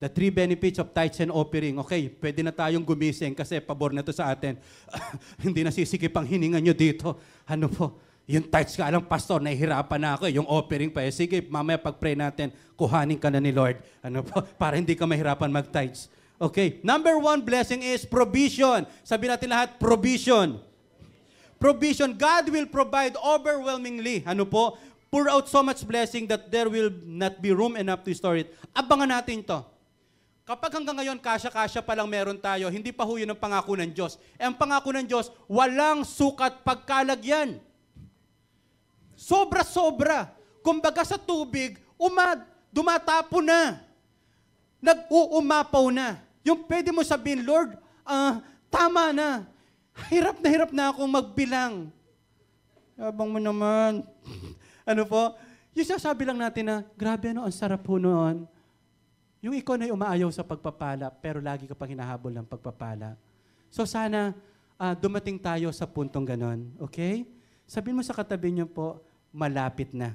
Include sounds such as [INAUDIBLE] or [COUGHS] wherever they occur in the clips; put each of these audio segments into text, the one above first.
The three benefits of tithes and offering. Okay, pwede na tayong gumising kasi pabor na to sa atin. [LAUGHS] Hindi na sisikip ang hininga nyo dito. Ano po? Yung tithes ka lang, pastor, nahihirapan na ako. Yung offering pa, eh. sige, mamaya pag-pray natin, kuhanin ka na ni Lord. Ano po? [LAUGHS] Para hindi ka mahirapan mag-tithes. Okay, number one blessing is provision. Sabi natin lahat, provision. Provision. God will provide overwhelmingly. Ano po? Pour out so much blessing that there will not be room enough to store it. Abangan natin to. Kapag hanggang ngayon, kasya-kasya pa lang meron tayo, hindi pa ho yun ang pangako ng Diyos. Eh, ang pangako ng Diyos, walang sukat pagkalagyan. Sobra-sobra. Kumbaga sa tubig, umad, dumatapo na. Nag-uumapaw na. Yung pwede mo sabihin, Lord, ah, tama na. Hirap na hirap na akong magbilang. Abang mo naman. [LAUGHS] ano po? Yung sasabi lang natin na, grabe ano, ang sarap po noon. Yung ikaw na umaayaw sa pagpapala, pero lagi ka pang hinahabol ng pagpapala. So sana ah, dumating tayo sa puntong ganon. Okay? Sabihin mo sa katabi niyo po, malapit na.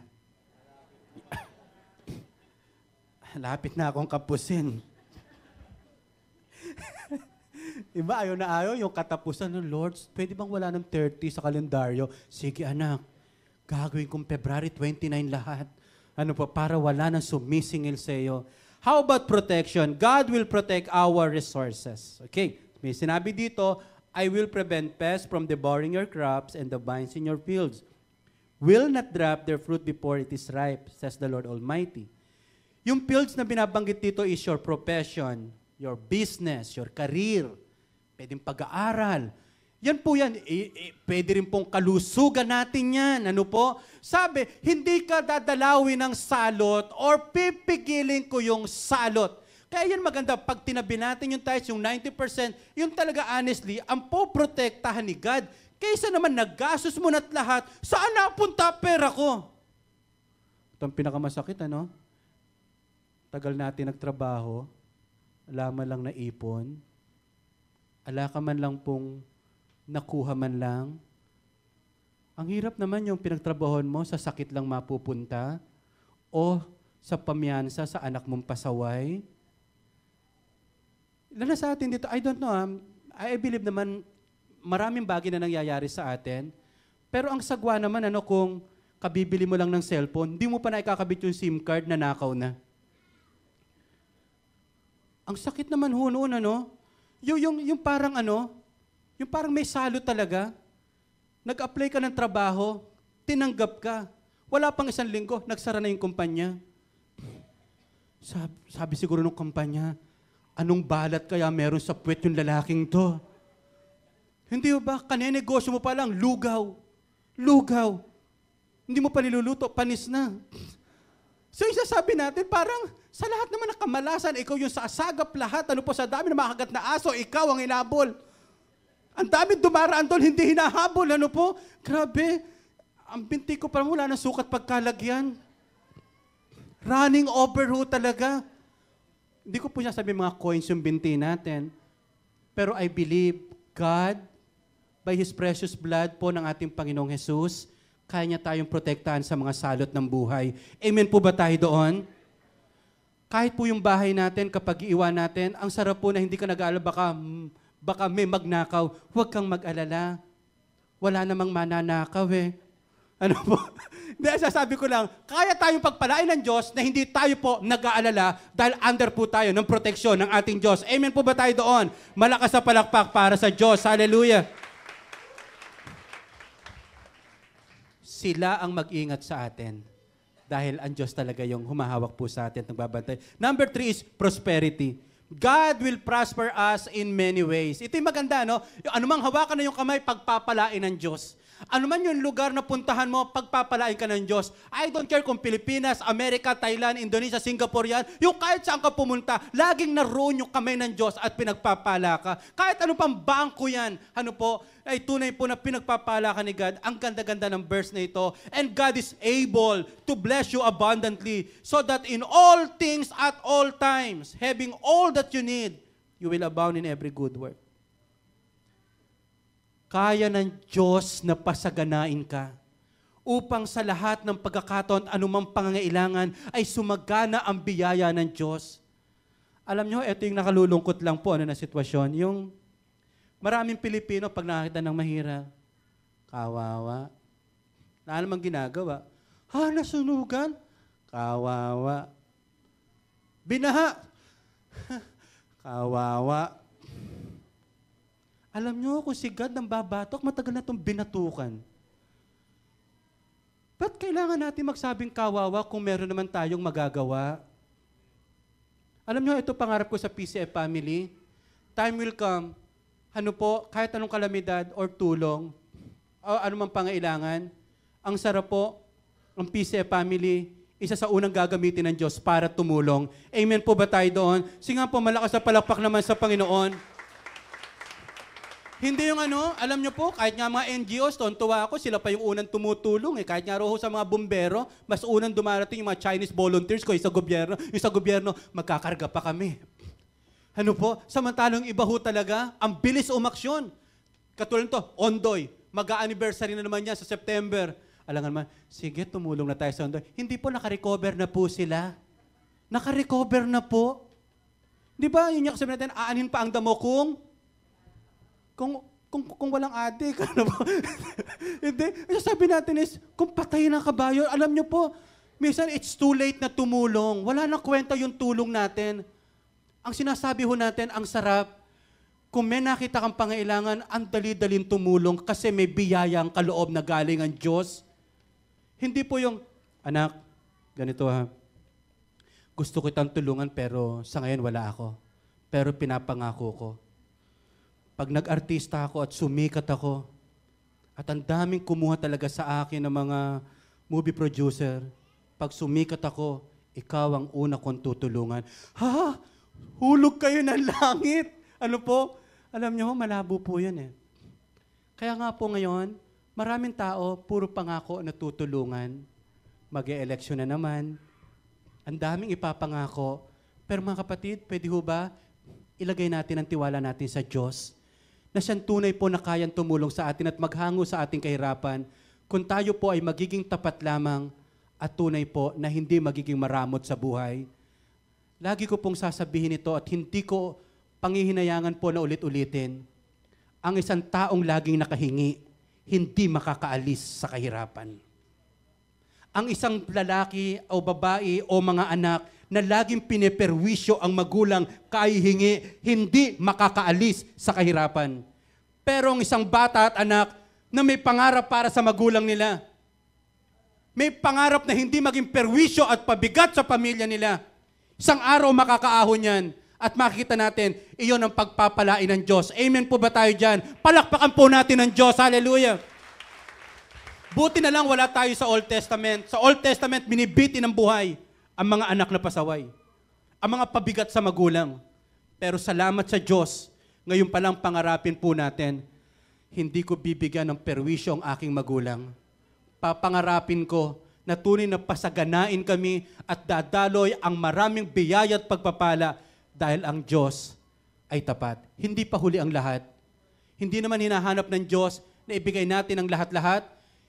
[COUGHS] Lapit na akong kapusin. [LAUGHS] Iba, ayaw na ayaw yung katapusan ng Lord. Pwede bang wala ng 30 sa kalendaryo? Sige anak, gagawin kong February 29 lahat. Ano po, para wala nang sumisingil sa iyo. How about protection? God will protect our resources. Okay, may sinabi dito, I will prevent pests from devouring your crops and the vines in your fields. Will not drop their fruit before it is ripe, says the Lord Almighty. Yung fields na binabanggit dito is your profession, your business, your career, pwedeng pag-aaral. Yan po yan. I, i, pwede rin pong kalusugan natin yan. Ano po? Sabi, hindi ka dadalawin ng salot or pipigilin ko yung salot. Kaya yan maganda, pag tinabi natin yung tithes, yung 90%, yung talaga honestly, ang poprotektahan ni God, kaysa naman naggastos mo na't lahat, saan napunta pera ko? Ito ang pinakamasakit, ano? Tagal natin nagtrabaho, alaman lang na ipon, ala ka man lang pong nakuha man lang. Ang hirap naman yung pinagtrabahoan mo sa sakit lang mapupunta o sa pamyansa sa anak mong pasaway. Lalo sa atin dito, I don't know, um, I believe naman maraming bagay na nangyayari sa atin. Pero ang sagwa naman, ano, kung kabibili mo lang ng cellphone, hindi mo pa na ikakabit yung SIM card na nakaw na. Ang sakit naman ho noon, ano? Yung, yung, yung parang ano, yung parang may salo talaga. Nag-apply ka ng trabaho, tinanggap ka. Wala pang isang linggo, nagsara na yung kumpanya. Sabi, sabi siguro ng kumpanya, anong balat kaya meron sa puwet yung lalaking to? Hindi ba, kanenegosyo mo pa lang, lugaw. Lugaw. Hindi mo pa niluluto, panis na. So isasabi natin, parang sa lahat naman ng kamalasan, ikaw yung sasagap lahat. Ano po, sa dami na makagat na aso, ikaw ang inabol. Ang dami dumaraan doon, hindi hinahabol. Ano po? Grabe. Ang binti ko pa mula ng sukat pagkalagyan. Running over ho talaga. Hindi ko po siya sabi mga coins yung binti natin. Pero I believe God, by His precious blood po ng ating Panginoong Jesus, kaya niya tayong protektahan sa mga salot ng buhay. Amen po ba tayo doon? Kahit po yung bahay natin, kapag iiwan natin, ang sarap po na hindi ka nag-aalala, baka, baka may magnakaw. Huwag kang mag-alala. Wala namang mananakaw eh. Ano po? [LAUGHS] Hindi, sasabi ko lang, kaya tayong pagpalain ng Diyos na hindi tayo po nag-aalala dahil under po tayo ng proteksyon ng ating Diyos. Amen po ba tayo doon? Malakas na palakpak para sa Diyos. Hallelujah. Sila ang mag-ingat sa atin dahil ang Diyos talaga yung humahawak po sa atin at nagbabantay. Number three is prosperity. God will prosper us in many ways. Ito yung maganda, no? Yung anumang hawakan na yung kamay, pagpapalain ng Diyos. Ano man yung lugar na puntahan mo, pagpapalain ka ng Diyos. I don't care kung Pilipinas, Amerika, Thailand, Indonesia, Singapore yan. Yung kahit saan ka pumunta, laging naroon yung kamay ng Diyos at pinagpapala ka. Kahit ano pang bangko yan, ano po, ay tunay po na pinagpapala ka ni God. Ang ganda-ganda ng verse na ito. And God is able to bless you abundantly so that in all things at all times, having all that you need, you will abound in every good work kaya ng Diyos na pasaganain ka upang sa lahat ng pagkakataon at anumang pangangailangan ay sumagana ang biyaya ng Diyos. Alam nyo, ito yung nakalulungkot lang po ano na sitwasyon. Yung maraming Pilipino pag nakakita ng mahirap, kawawa. Na namang ginagawa? Ha, nasunugan? Kawawa. Binaha? [LAUGHS] kawawa. Alam nyo, kung si God nang babatok, matagal na itong binatukan. Ba't kailangan natin magsabing kawawa kung meron naman tayong magagawa? Alam nyo, ito pangarap ko sa PCF family. Time will come, ano po, kahit anong kalamidad or tulong, o anumang pangailangan, ang sarap po, ang PCF family, isa sa unang gagamitin ng Diyos para tumulong. Amen po ba tayo doon? Sige nga po, malakas na palakpak naman sa Panginoon. Hindi yung ano, alam nyo po, kahit nga mga NGOs, tontuwa ako, sila pa yung unang tumutulong eh. Kahit nga roho sa mga bumbero, mas unang dumarating yung mga Chinese volunteers ko, isa gobyerno, yung sa gobyerno, magkakarga pa kami. Ano po? Samantalong iba ho talaga, ang bilis umaksyon. Katulad to, Ondoy, mag-anniversary na naman niya sa September. Alam nga naman, sige, tumulong na tayo sa Ondoy. Hindi po, nakarecover na po sila. Nakarecover na po. Di ba, yun yung sabi natin, aanin pa ang damo kung kung kung, kung walang adik, [LAUGHS] ano po? Hindi. Ang sabi natin is, kung patay ng kabayo, alam nyo po, minsan it's too late na tumulong. Wala na kwenta yung tulong natin. Ang sinasabi ho natin, ang sarap, kung may nakita kang pangailangan, ang dali-dalin tumulong kasi may biyayang kaloob na galing ang Diyos. Hindi po yung, anak, ganito ha, gusto ko kitang tulungan pero sa ngayon wala ako. Pero pinapangako ko, pag nag-artista ako at sumikat ako, at ang daming kumuha talaga sa akin ng mga movie producer, pag sumikat ako, ikaw ang una kong tutulungan. Ha? Hulog kayo ng langit! Ano po? Alam niyo, malabo po yan eh. Kaya nga po ngayon, maraming tao, puro pangako na tutulungan. mag eleksyon na naman. Ang daming ipapangako. Pero mga kapatid, pwede ho ba ilagay natin ang tiwala natin sa Diyos? na siyang tunay po na kayang tumulong sa atin at maghango sa ating kahirapan kung tayo po ay magiging tapat lamang at tunay po na hindi magiging maramot sa buhay. Lagi ko pong sasabihin ito at hindi ko pangihinayangan po na ulit-ulitin. Ang isang taong laging nakahingi, hindi makakaalis sa kahirapan. Ang isang lalaki o babae o mga anak na laging pineperwisyo ang magulang kahihingi, hindi makakaalis sa kahirapan. Pero ang isang bata at anak na may pangarap para sa magulang nila, may pangarap na hindi maging perwisyo at pabigat sa pamilya nila, isang araw makakaahon yan at makikita natin, iyon ang pagpapalain ng Diyos. Amen po ba tayo dyan? Palakpakan po natin ng Diyos. Hallelujah! Buti na lang wala tayo sa Old Testament. Sa Old Testament, binibiti ng buhay ang mga anak na pasaway, ang mga pabigat sa magulang. Pero salamat sa Diyos, ngayon palang pangarapin po natin, hindi ko bibigyan ng perwisyo ang aking magulang. Papangarapin ko na tunay na pasaganain kami at dadaloy ang maraming biyaya at pagpapala dahil ang Diyos ay tapat. Hindi pa huli ang lahat. Hindi naman hinahanap ng Diyos na ibigay natin ang lahat-lahat.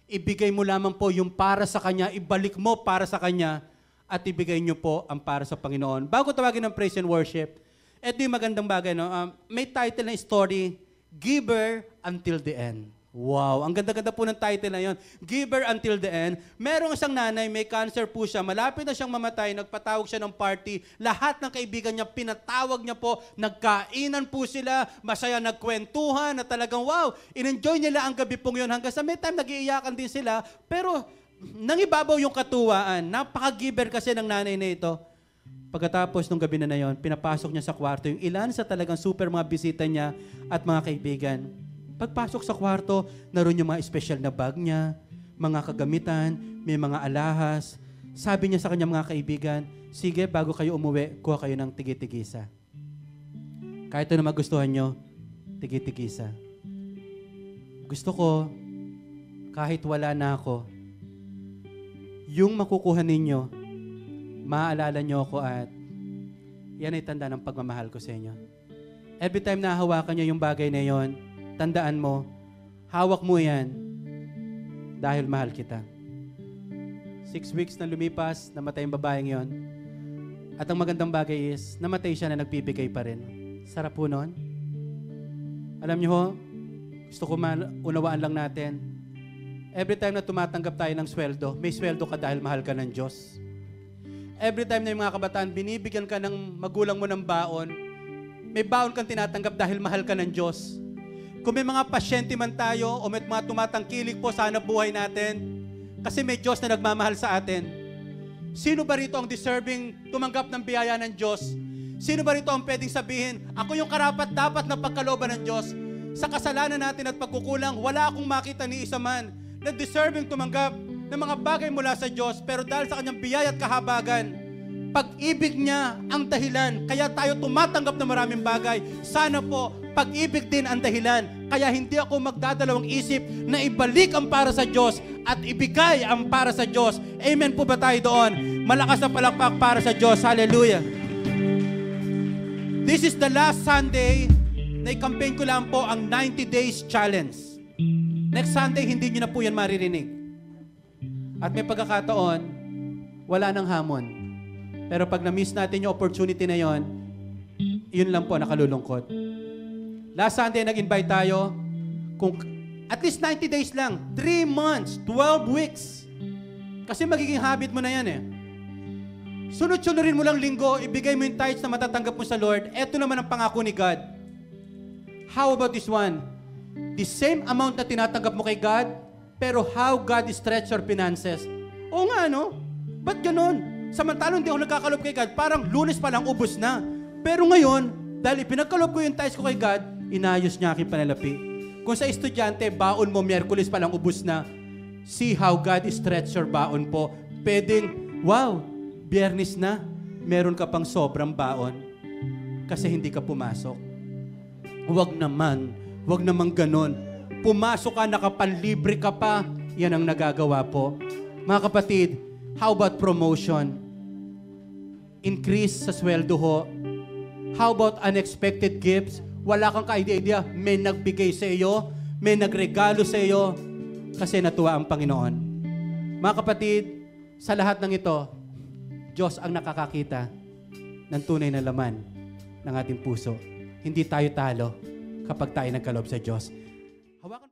Ibigay mo lamang po yung para sa Kanya, ibalik mo para sa Kanya, at ibigay niyo po ang para sa Panginoon. Bago tawagin ng praise and worship, ito yung magandang bagay. No? Um, may title na story, Giver Until the End. Wow, ang ganda-ganda po ng title na yon. Giver Until the End. Merong isang nanay, may cancer po siya, malapit na siyang mamatay, nagpatawag siya ng party. Lahat ng kaibigan niya, pinatawag niya po, nagkainan po sila, masaya nagkwentuhan, na talagang wow, in-enjoy nila ang gabi pong yun. Hanggang sa may time, nagiiyakan din sila. Pero nangibabaw yung katuwaan. Napaka-giver kasi ng nanay na ito. Pagkatapos ng gabi na na yon, pinapasok niya sa kwarto yung ilan sa talagang super mga bisita niya at mga kaibigan. Pagpasok sa kwarto, naroon yung mga special na bag niya, mga kagamitan, may mga alahas. Sabi niya sa kanya mga kaibigan, sige, bago kayo umuwi, kuha kayo ng tigitigisa. Kahit ano magustuhan nyo, tigitigisa. Gusto ko, kahit wala na ako, yung makukuha ninyo, maaalala nyo ako at yan ay tanda ng pagmamahal ko sa inyo. Every time na hawakan nyo yung bagay na yon, tandaan mo, hawak mo yan dahil mahal kita. Six weeks na lumipas, namatay yung babaeng yon. At ang magandang bagay is, namatay siya na nagbibigay pa rin. Sarap po nun. Alam niyo ho, gusto ko unawaan lang natin. Every time na tumatanggap tayo ng sweldo, may sweldo ka dahil mahal ka ng Diyos. Every time na yung mga kabataan, binibigyan ka ng magulang mo ng baon, may baon kang tinatanggap dahil mahal ka ng Diyos. Kung may mga pasyente man tayo o may mga tumatangkilik po sa hanap buhay natin, kasi may Diyos na nagmamahal sa atin. Sino ba rito ang deserving tumanggap ng biyaya ng Diyos? Sino ba rito ang pwedeng sabihin, ako yung karapat dapat na pagkalooban ng Diyos? Sa kasalanan natin at pagkukulang, wala akong makita ni isa man na deserving tumanggap ng mga bagay mula sa Diyos, pero dahil sa kanyang biyaya at kahabagan, pag-ibig niya ang dahilan. Kaya tayo tumatanggap ng maraming bagay. Sana po, pag-ibig din ang dahilan. Kaya hindi ako magdadalawang isip na ibalik ang para sa Diyos at ibigay ang para sa Diyos. Amen po ba tayo doon? Malakas na palakpak para sa Diyos. Hallelujah. This is the last Sunday na i-campaign ko lang po ang 90 Days Challenge. Next Sunday, hindi nyo na po yan maririnig. At may pagkakataon, wala nang hamon. Pero pag na-miss natin yung opportunity na yon, yun lang po nakalulungkot. Last Sunday, nag-invite tayo. Kung at least 90 days lang. 3 months, 12 weeks. Kasi magiging habit mo na yan eh. Sunod-sunurin mo lang linggo, ibigay mo yung tithes na matatanggap mo sa Lord. Ito naman ang pangako ni God. How about this one? The same amount na tinatanggap mo kay God, pero how God stretch your finances. Oo nga, no? Ba't ganun? Samantalang hindi ako nagkakalob kay God, parang lunes pa lang ubos na. Pero ngayon, dahil ipinagkalob ko yung tithes ko kay God, inayos niya aking panalapi. Kung sa estudyante, baon mo, Miyerkules pa lang ubos na. See how God stretch your baon po. Pwedeng, wow, biyernes na, meron ka pang sobrang baon kasi hindi ka pumasok. Huwag naman, huwag naman ganon. Pumasok ka, nakapanlibre ka pa, yan ang nagagawa po. Mga kapatid, how about promotion? Increase sa sweldo ho. How about unexpected gifts? Wala kang ka-idea, may nagbigay sa iyo, may nagregalo sa iyo, kasi natuwa ang Panginoon. Mga kapatid, sa lahat ng ito, Diyos ang nakakakita ng tunay na laman ng ating puso. Hindi tayo talo kapag tayo nagkalob sa Diyos. Hawakan